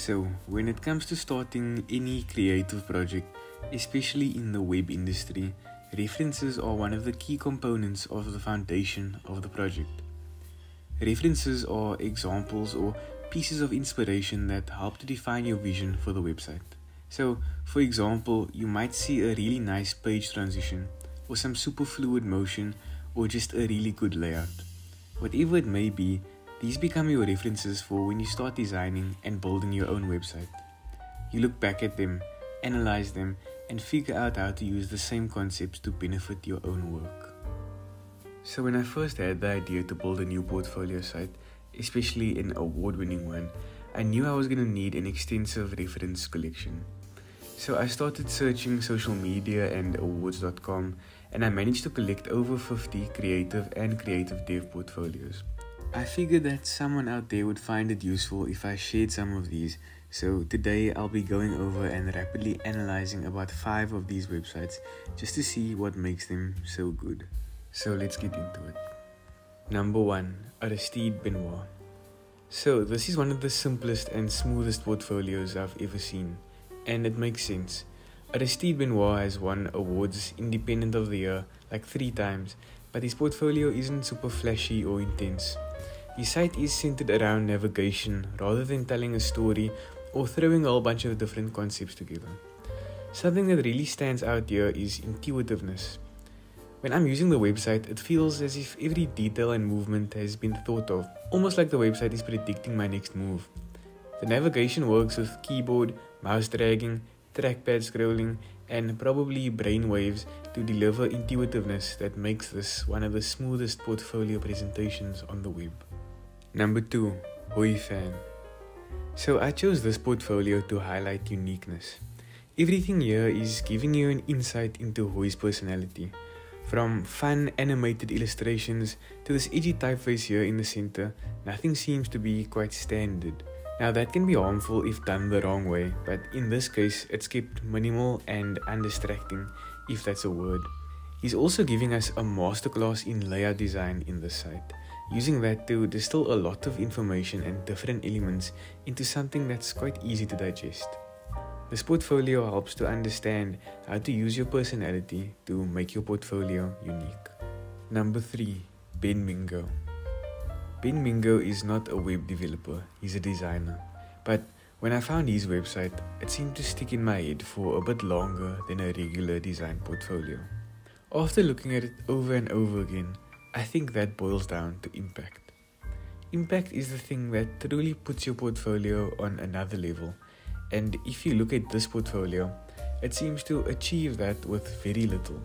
So, when it comes to starting any creative project, especially in the web industry, references are one of the key components of the foundation of the project. References are examples or pieces of inspiration that help to define your vision for the website. So, for example, you might see a really nice page transition, or some super fluid motion, or just a really good layout. Whatever it may be, these become your references for when you start designing and building your own website. You look back at them, analyze them, and figure out how to use the same concepts to benefit your own work. So, when I first had the idea to build a new portfolio site, especially an award winning one, I knew I was going to need an extensive reference collection. So, I started searching social media and awwwards.com, and I managed to collect over 50 creative and creative dev portfolios. I figured that someone out there would find it useful if I shared some of these, so today I'll be going over and rapidly analyzing about 5 of these websites just to see what makes them so good. So let's get into it. Number 1 Aristide Benoist. So, this is one of the simplest and smoothest portfolios I've ever seen, and it makes sense. Aristide Benoist has won awards Independent of the Year like three times, but his portfolio isn't super flashy or intense. The site is centered around navigation rather than telling a story or throwing a whole bunch of different concepts together. Something that really stands out here is intuitiveness. When I'm using the website, it feels as if every detail and movement has been thought of, almost like the website is predicting my next move. The navigation works with keyboard, mouse dragging, trackpad scrolling, and probably brainwaves to deliver intuitiveness that makes this one of the smoothest portfolio presentations on the web. Number 2. Huy Phan. So I chose this portfolio to highlight uniqueness. Everything here is giving you an insight into Huy's personality. From fun animated illustrations to this edgy typeface here in the center, nothing seems to be quite standard. Now that can be harmful if done the wrong way, but in this case it's kept minimal and undistracting, if that's a word. He's also giving us a masterclass in layout design in the site using that to distill a lot of information and different elements into something that's quite easy to digest. This portfolio helps to understand how to use your personality to make your portfolio unique. Number 3. Ben Mingo. Ben Mingo is not a web developer, he's a designer. But when I found his website, it seemed to stick in my head for a bit longer than a regular design portfolio. After looking at it over and over again, I think that boils down to impact. Impact is the thing that truly puts your portfolio on another level, and if you look at this portfolio, it seems to achieve that with very little.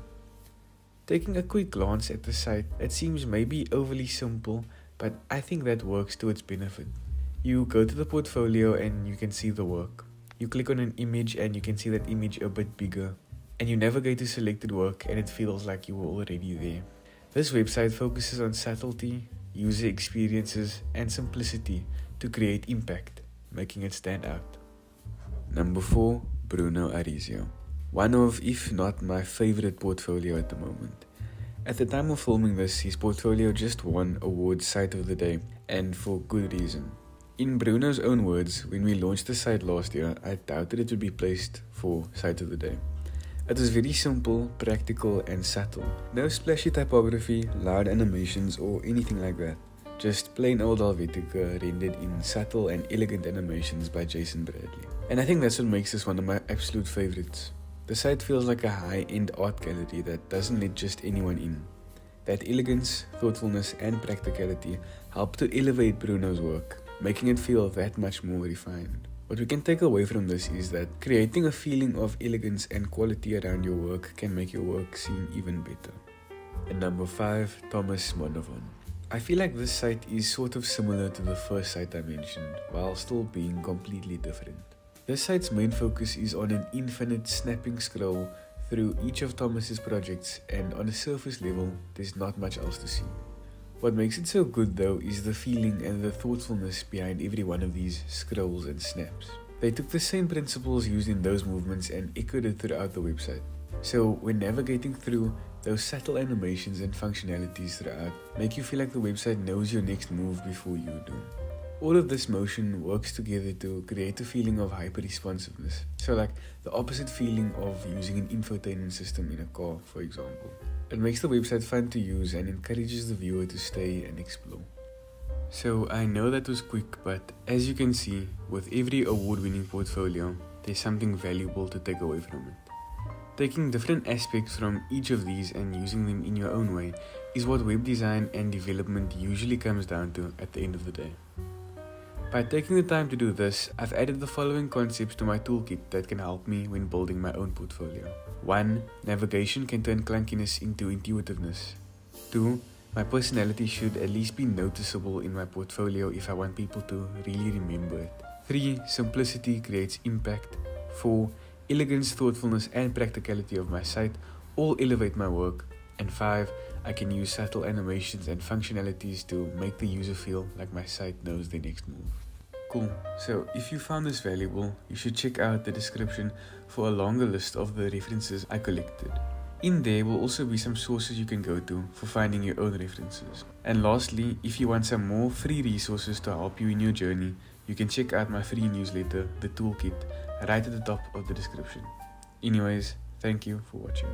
Taking a quick glance at the site, it seems maybe overly simple, but I think that works to its benefit. You go to the portfolio and you can see the work. You click on an image and you can see that image a bit bigger, and you navigate to selected work and it feels like you were already there. This website focuses on subtlety, user experiences, and simplicity to create impact, making it stand out. Number 4 Bruno Arizio. One of, if not my favorite portfolio at the moment. At the time of filming this, his portfolio just won Awwwards Site of the Day, and for good reason. In Bruno's own words, when we launched the site last year, I doubted it would be placed for Site of the Day. It is very simple, practical, and subtle. No splashy typography, loud animations, or anything like that. Just plain old Helvetica rendered in subtle and elegant animations by Jason Bradley. And I think that's what makes this one of my absolute favorites. The site feels like a high end art gallery that doesn't let just anyone in. That elegance, thoughtfulness, and practicality help to elevate Bruno's work, making it feel that much more refined. What we can take away from this is that creating a feeling of elegance and quality around your work can make your work seem even better. And number 5, Thomas Monavon. I feel like this site is sort of similar to the first site I mentioned, while still being completely different. This site's main focus is on an infinite snapping scroll through each of Thomas's projects, and on a surface level, there's not much else to see. What makes it so good though is the feeling and the thoughtfulness behind every one of these scrolls and snaps. They took the same principles used in those movements and echoed it throughout the website. So when navigating through, those subtle animations and functionalities throughout make you feel like the website knows your next move before you do. All of this motion works together to create a feeling of hyper responsiveness. So, like the opposite feeling of using an infotainment system in a car, for example. It makes the website fun to use and encourages the viewer to stay and explore. So, I know that was quick, but as you can see, with every award winning portfolio, there's something valuable to take away from it. Taking different aspects from each of these and using them in your own way is what web design and development usually comes down to at the end of the day. By taking the time to do this, I've added the following concepts to my toolkit that can help me when building my own portfolio. 1. Navigation can turn clunkiness into intuitiveness. 2. My personality should at least be noticeable in my portfolio if I want people to really remember it. 3. Simplicity creates impact. 4 elegance, thoughtfulness, and practicality of my site all elevate my work. And 5. I can use subtle animations and functionalities to make the user feel like my site knows their next move. Cool. So, if you found this valuable, you should check out the description for a longer list of the references I collected. In there will also be some sources you can go to for finding your own references. And lastly, if you want some more free resources to help you in your journey, you can check out my free newsletter, The Toolkit, right at the top of the description. Anyways, thank you for watching.